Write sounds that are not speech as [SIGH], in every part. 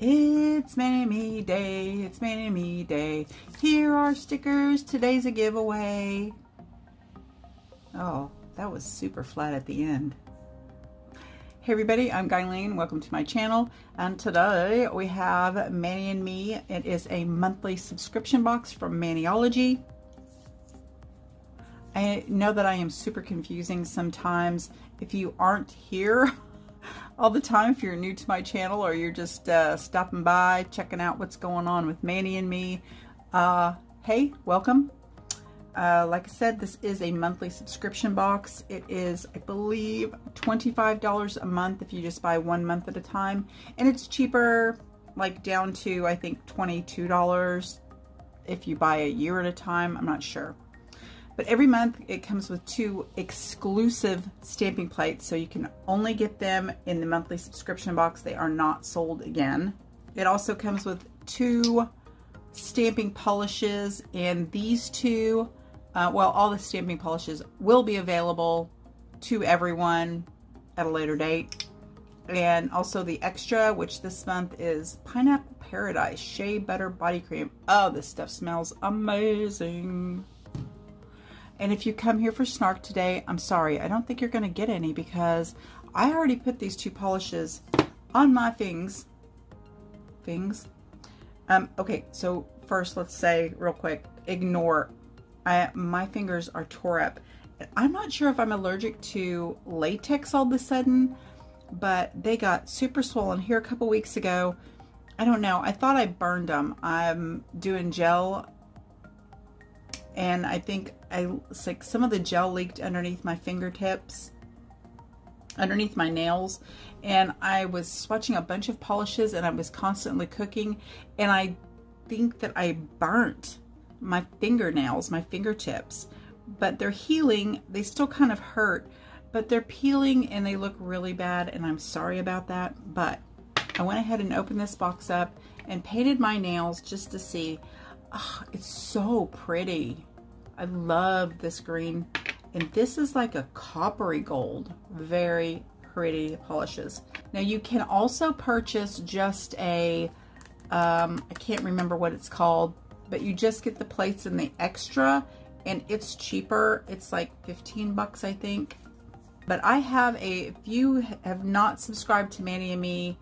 It's Me Day, it's Me Day. Here are stickers, today's a giveaway. Oh, that was super flat at the end. Hey everybody, I'm Guylene, welcome to my channel. And today we have Mani and Me. It is a monthly subscription box from Maniology. I know that I am super confusing sometimes. If you aren't here, [LAUGHS] all the time if you're new to my channel or you're just uh, stopping by, checking out what's going on with Mani and Me. Uh, hey, welcome. Uh, like I said, this is a monthly subscription box. It is, I believe, $25 a month if you just buy one month at a time. And it's cheaper, like down to, I think, $22 if you buy a year at a time. I'm not sure. But every month it comes with two exclusive stamping plates, so you can only get them in the monthly subscription box. They are not sold again. It also comes with two stamping polishes, and these two, uh, well, all the stamping polishes will be available to everyone at a later date. And also the extra, which this month is Pineapple Paradise Shea Butter Body Cream. Oh, this stuff smells amazing. And if you come here for Snark today, I'm sorry, I don't think you're going to get any because I already put these two polishes on my things. Things. Um, okay, so first let's say real quick, ignore. I, my fingers are tore up. I'm not sure if I'm allergic to latex all of a sudden, but they got super swollen here a couple weeks ago. I don't know. I thought I burned them. I'm doing gel and I think I like some of the gel leaked underneath my fingertips, underneath my nails, and I was swatching a bunch of polishes and I was constantly cooking, and I think that I burnt my fingernails, my fingertips, but they're healing. They still kind of hurt, but they're peeling and they look really bad, and I'm sorry about that, but I went ahead and opened this box up and painted my nails just to see. Oh, it's so pretty. I love this green. And this is like a coppery gold. Very pretty polishes. Now you can also purchase just a, um, I can't remember what it's called, but you just get the plates and the extra and it's cheaper. It's like 15 bucks, I think. But I have a, if you have not subscribed to Mani and Me,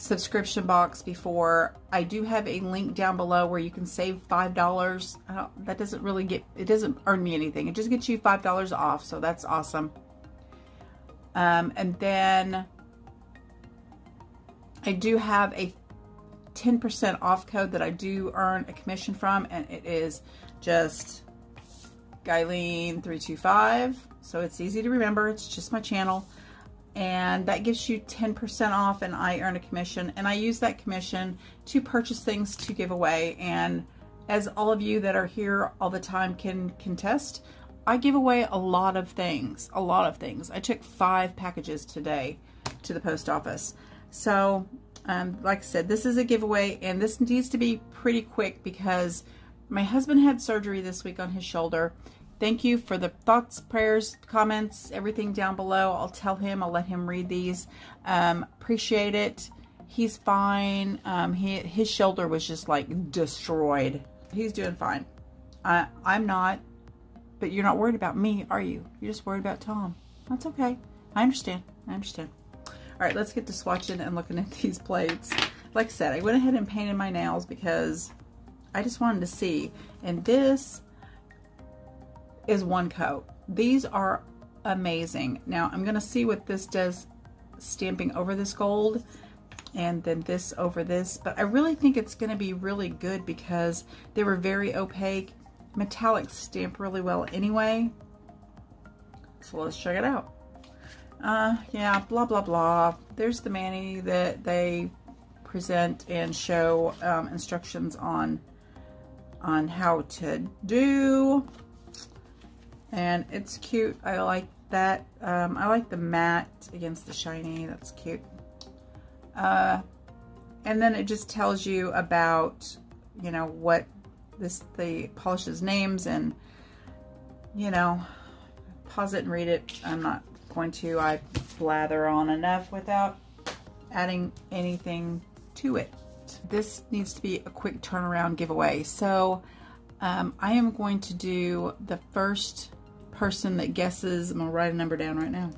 subscription box before. I do have a link down below where you can save $5. that doesn't really get, it doesn't earn me anything. It just gets you $5 off, so that's awesome. Um, and then I do have a 10% off code that I do earn a commission from, and it is just Guylene325. So it's easy to remember. It's just my channel and that gives you 10% off and I earn a commission. And I use that commission to purchase things to give away. And as all of you that are here all the time can contest I give away a lot of things a lot of things. I took five packages today to the post office. So um, like I said this is a giveaway and this needs to be pretty quick because my husband had surgery this week on his shoulder Thank you for the thoughts, prayers, comments, everything down below. I'll tell him. I'll let him read these. Um, appreciate it. He's fine. Um, he, his shoulder was just like destroyed. He's doing fine. I, I'm not. But you're not worried about me, are you? You're just worried about Tom. That's okay. I understand. I understand. All right, let's get to swatching and looking at [LAUGHS] these plates. Like I said, I went ahead and painted my nails because I just wanted to see. And this is one coat. These are amazing. Now I'm to see what this does stamping over this gold and then this over this. But I really think it's to be really good because they were very opaque. Metallics stamp really well anyway. So let's check it out. Uh, yeah, blah, blah, blah. There's the Manny that they present and show um, instructions on on how to do and it's cute. I like that. Um, I like the matte against the shiny. That's cute. Uh, and then it just tells you about, you know, what this the polishes names and, you know, pause it and read it. I'm not going to. I blather on enough without adding anything to it. This needs to be a quick turnaround giveaway. So um, I am going to do the first person that guesses, I'm gonna write a number down right now.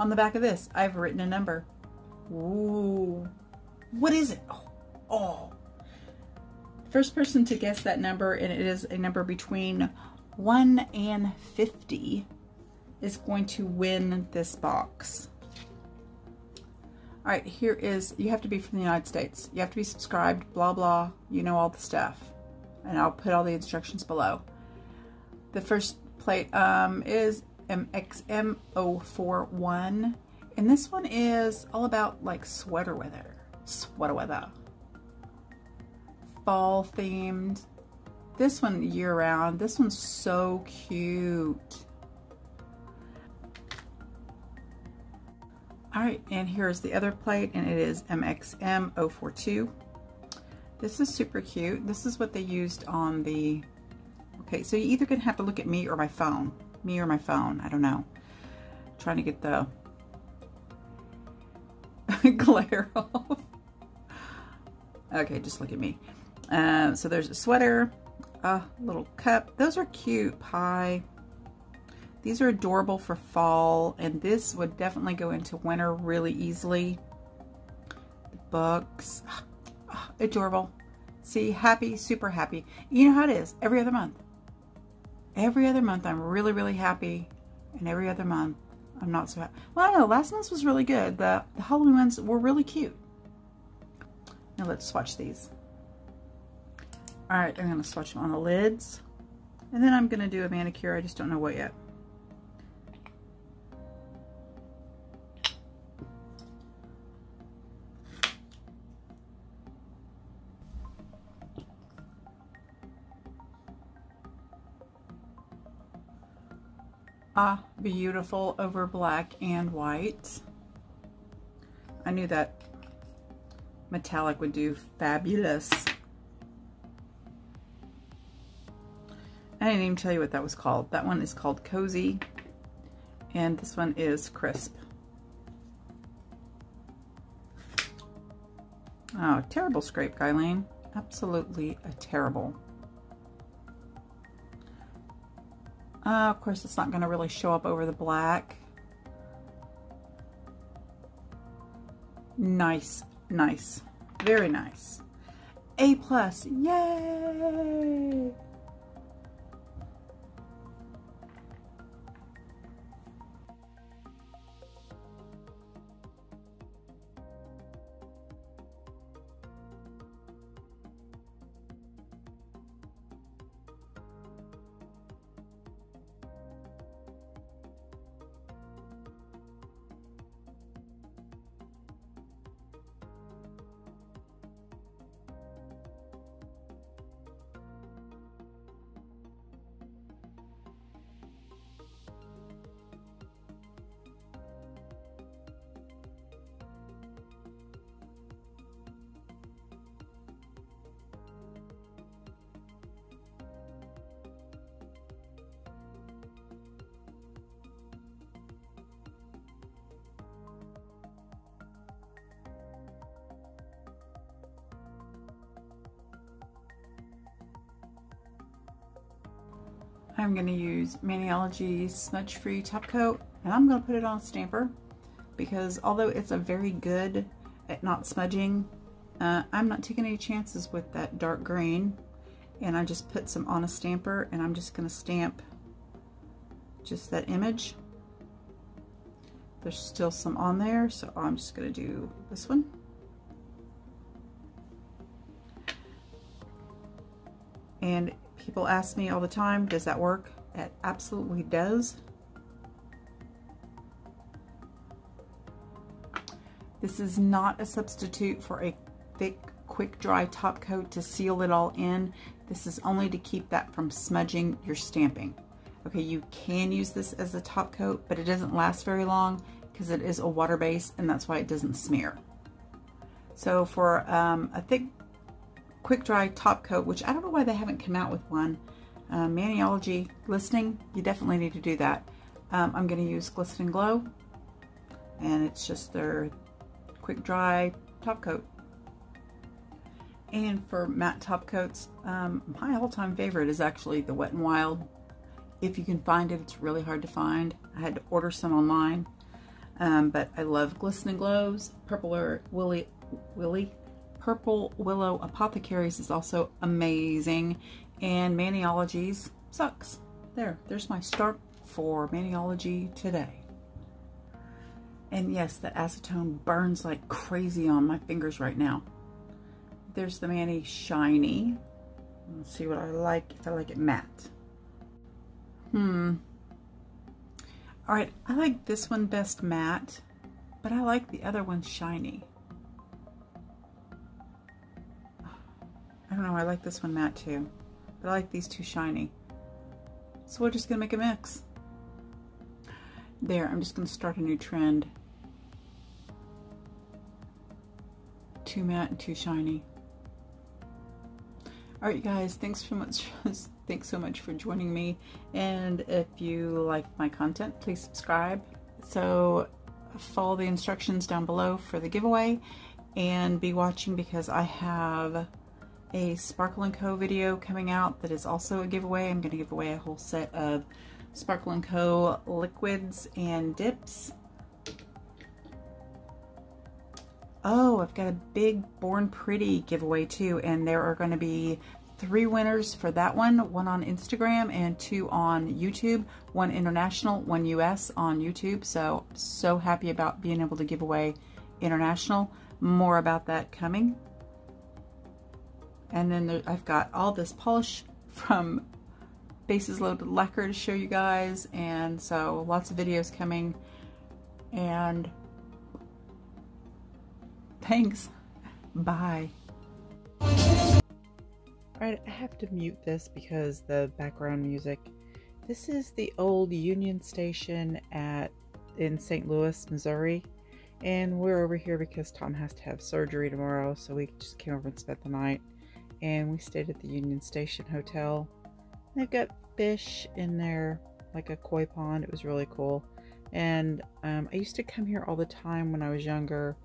On the back of this, I've written a number. Ooh. What is it? Oh. oh. First person to guess that number, and it is a number between 1 and 50, is going to win this box. All right, here is, you have to be from the United States. You have to be subscribed, blah, blah. You know all the stuff. And I'll put all the instructions below. The first plate um, is MXM041. And this one is all about like sweater weather. Sweater weather. Fall themed. This one year round. This one's so cute. All right, and here's the other plate, and it is MXM042. This is super cute. This is what they used on the, okay, so you either gonna have to look at me or my phone me or my phone. I don't know. I'm trying to get the [LAUGHS] glare [LAUGHS] off. Okay, just look at me. Uh, so there's a sweater, a little cup. Those are cute pie. These are adorable for fall, and this would definitely go into winter really easily. The books, ah, ah, adorable. See, happy, super happy. You know how it is, every other month every other month I'm really, really happy. And every other month I'm not so happy. Well, I know. Last month was really good. The, the Halloween ones were really cute. Now let's swatch these. All right, I'm to swatch them on the lids. And then I'm going to do a manicure. I just don't know what yet. Ah, beautiful over black and white. I knew that metallic would do fabulous. I didn't even tell you what that was called. That one is called Cozy, and this one is Crisp. Oh, terrible scrape, Guylene. Absolutely a terrible. Uh, of course, it's not going to really show up over the black. Nice, nice, very nice. A plus, yay! I'm going to use Maniology Smudge Free Top Coat and I'm going to put it on a stamper because although it's a very good at not smudging, uh, I'm not taking any chances with that dark green and I just put some on a stamper and I'm just going to stamp just that image. There's still some on there so I'm just going to do this one. And People ask me all the time, does that work? It absolutely does. This is not a substitute for a thick, quick dry top coat to seal it all in. This is only to keep that from smudging your stamping. Okay, you can use this as a top coat, but it doesn't last very long because it is a water base and that's why it doesn't smear. So for um, a thick quick dry top coat, which I don't know why they haven't come out with one. Uh, Maniology glistening, you definitely need to do that. Um, I'm going to use Glisten Glow, and it's just their quick dry top coat. And for matte top coats, um, my all-time favorite is actually the Wet n Wild. If you can find it, it's really hard to find. I had to order some online. Um, but I love Glistening Glows. Purple or Willy, Willy, Purple Willow Apothecaries is also amazing. And Maniologies sucks. There, there's my start for Maniology today. And yes, the acetone burns like crazy on my fingers right now. There's the Mani Shiny. Let's see what I like, if I like it matte. Hmm. All right, I like this one best matte, but I like the other one shiny. I don't know, I like this one matte too, but I like these two shiny. So we're just gonna make a mix. There, I'm just gonna start a new trend. Too matte and too shiny. All right, you guys, thanks so much. [LAUGHS] thanks so much for joining me. And if you like my content, please subscribe. So follow the instructions down below for the giveaway and be watching because I have a Sparkle & Co video coming out that is also a giveaway. I'm going to give away a whole set of Sparkle & Co liquids and dips. Oh, I've got a big Born Pretty giveaway too, and there are going to be three winners for that one, one on Instagram and two on YouTube, one international, one US on YouTube. So, so happy about being able to give away international. More about that coming. And then there, I've got all this polish from Bases Loaded Lacquer to show you guys. And so lots of videos coming. And Thanks. Bye. Alright, I have to mute this because the background music. This is the old Union Station at in St. Louis, Missouri. And we're over here because Tom has to have surgery tomorrow, so we just came over and spent the night. And we stayed at the Union Station Hotel. They've got fish in there, like a koi pond. It was really cool. And um, I used to come here all the time when I was younger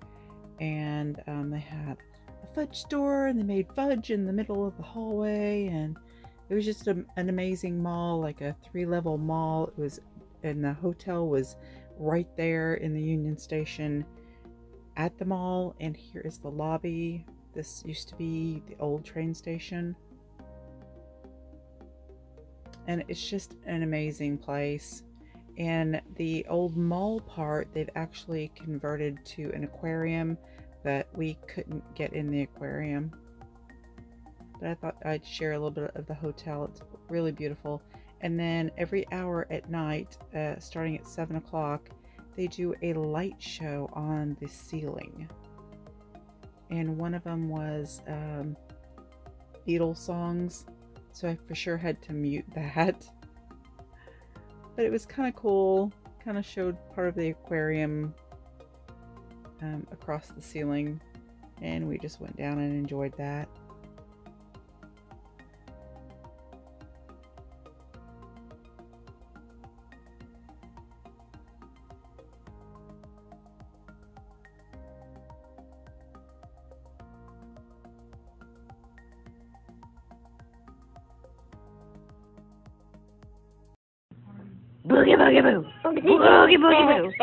and um, they had a fudge store and they made fudge in the middle of the hallway and it was just a, an amazing mall like a three level mall it was and the hotel was right there in the union station at the mall and here is the lobby this used to be the old train station and it's just an amazing place and the old mall part, they've actually converted to an aquarium, but we couldn't get in the aquarium. But I thought I'd share a little bit of the hotel. It's really beautiful. And then every hour at night, uh, starting at 7 o'clock, they do a light show on the ceiling. And one of them was um, Beatles songs. So I for sure had to mute [LAUGHS] that. But it was kind of cool. Kind of showed part of the aquarium um, across the ceiling. And we just went down and enjoyed that. Boogie boogie boo. Boogie boogie boo. [LAUGHS]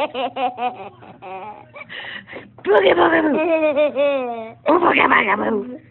Boogie boogie boo. Oh, boogie boogie boo.